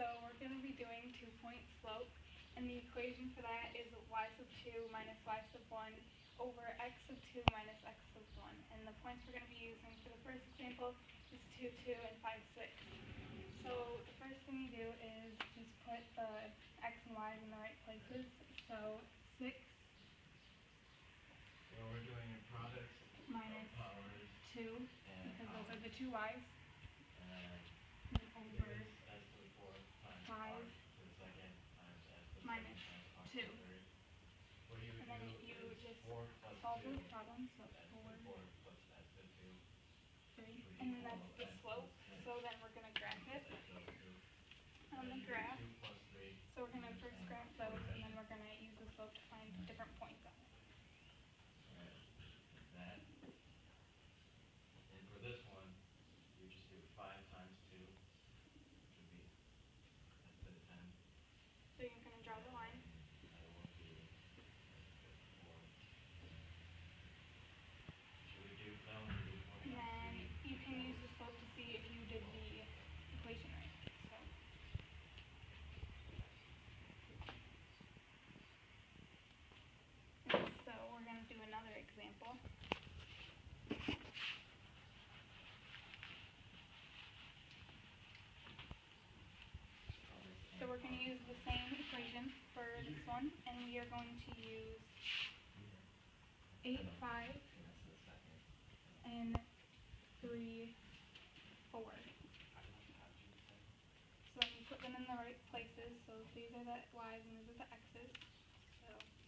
So we're going to be doing two-point slope, and the equation for that is y sub 2 minus y sub 1 over x sub 2 minus x sub 1. And the points we're going to be using for the first example is 2, 2, and 5, 6. So the first thing you do is just put the x and y's in the right places. So 6 Well, we're doing a product minus powers 2, because those are the two y's, And and it over 5 minus 2. And then you just solve those problem. so 4, 3, and then that's the slope. So then we're going to graph it on the graph. So we're going to first graph those, and then we're going to use the slope to find different points example. So we're gonna use the same equation for this one, and we are going to use eight, five, That's the second. and three, four. So then you put them in the right places, so these are the y's and these are the x's, so.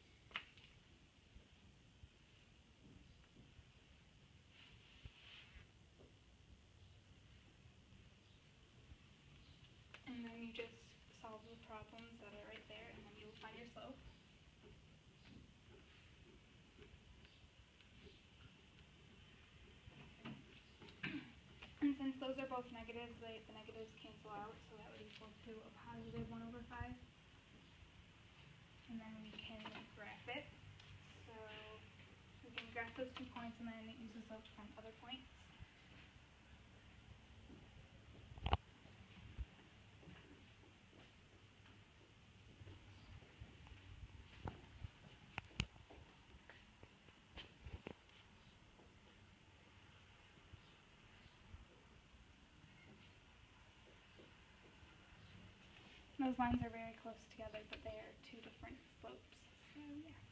And then you just solve the problems that are right there, and then you'll find your slope. And since those are both negatives, they, the negatives cancel out, so that would equal to a positive one over five. And then we can graph it. So we can graph those two points and then use the slope to find other points. Those lines are very close together, but they are two different slopes. So yeah.